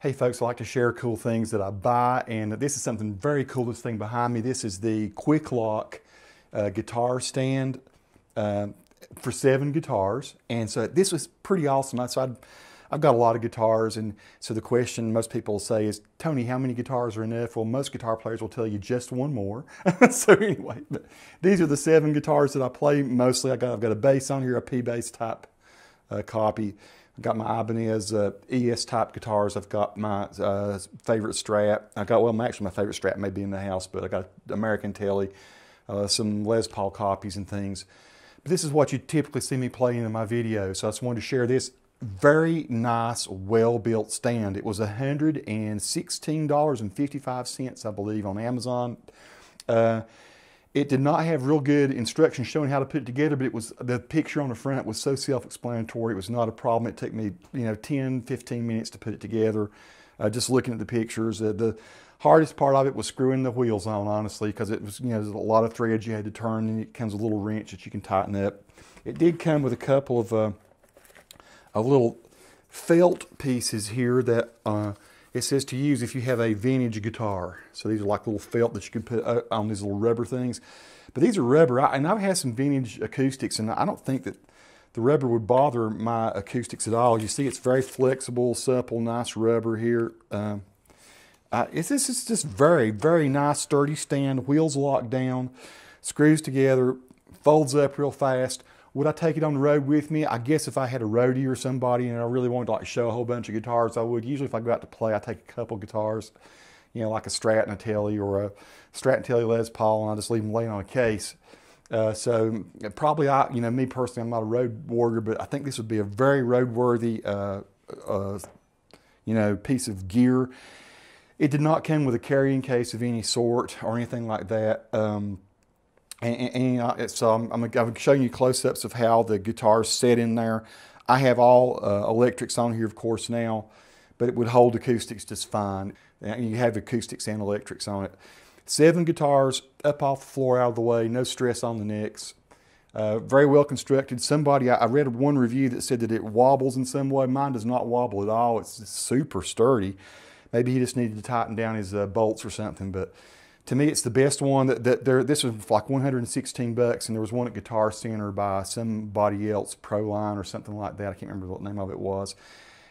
Hey folks, I like to share cool things that I buy and this is something very cool, this thing behind me. This is the QuikLok uh, guitar stand uh, for seven guitars. And so this was pretty awesome. So i have got a lot of guitars and so the question most people say is, Tony, how many guitars are enough? Well, most guitar players will tell you just one more. so anyway, but these are the seven guitars that I play mostly. I got, I've got a bass on here, a P bass type uh, copy. I've got my Ibanez uh, ES type guitars. I've got my uh, favorite Strat. I got well, actually my favorite Strat may be in the house, but I got American Telly, uh, some Les Paul copies and things. But this is what you typically see me playing in my videos. So I just wanted to share this very nice, well-built stand. It was $116.55, I believe, on Amazon. Uh, it did not have real good instructions showing how to put it together, but it was the picture on the front was so self-explanatory. It was not a problem. It took me, you know, 10, 15 minutes to put it together. Uh, just looking at the pictures, uh, the hardest part of it was screwing the wheels on, honestly, because it was, you know, there's a lot of threads you had to turn, and it comes with a little wrench that you can tighten up. It did come with a couple of uh, a little felt pieces here that uh, it says to use if you have a vintage guitar. So these are like little felt that you can put uh, on these little rubber things. But these are rubber, and I've had some vintage acoustics, and I don't think that the rubber would bother my acoustics at all. You see it's very flexible, supple, nice rubber here. Um, uh, it's, this is just very, very nice, sturdy stand, wheels locked down, screws together, folds up real fast. Would I take it on the road with me? I guess if I had a roadie or somebody and I really wanted to like show a whole bunch of guitars, I would. Usually if I go out to play, I take a couple guitars, you know, like a Strat and a Telly or a Strat and Telly Les Paul, and I just leave them laying on a case. Uh, so probably I, you know, me personally, I'm not a road warrior, but I think this would be a very roadworthy, uh, uh, you know, piece of gear. It did not come with a carrying case of any sort or anything like that. Um, and, and, and so I'm, I'm, I'm, showing you close-ups of how the guitar's set in there. I have all uh, electrics on here, of course, now, but it would hold acoustics just fine. And you have acoustics and electrics on it. Seven guitars up off the floor, out of the way, no stress on the necks. Uh, very well constructed. Somebody, I, I, read one review that said that it wobbles in some way. Mine does not wobble at all. It's super sturdy. Maybe he just needed to tighten down his uh, bolts or something, but to me, it's the best one. That, that there, this was like 116 bucks, and there was one at Guitar Center by somebody else, Proline or something like that. I can't remember what the name of it was,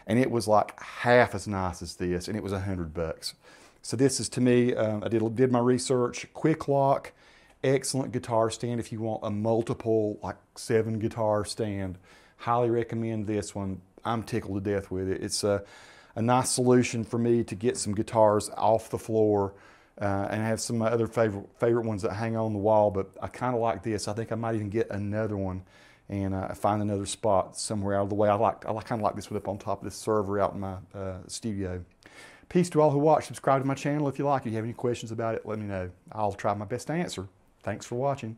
and it was like half as nice as this, and it was 100 bucks. So this is to me. Um, I did did my research. QuikLok, excellent guitar stand if you want a multiple like seven guitar stand. Highly recommend this one. I'm tickled to death with it. It's a, a nice solution for me to get some guitars off the floor uh, and I have some other favorite favorite ones that hang on the wall, but I kind of like this. I think I might even get another one and uh, find another spot somewhere out of the way. I like I kind of like this one up on top of this server out in my uh, studio. Peace to all who watch. Subscribe to my channel if you like. If you have any questions about it, let me know. I'll try my best to answer. Thanks for watching.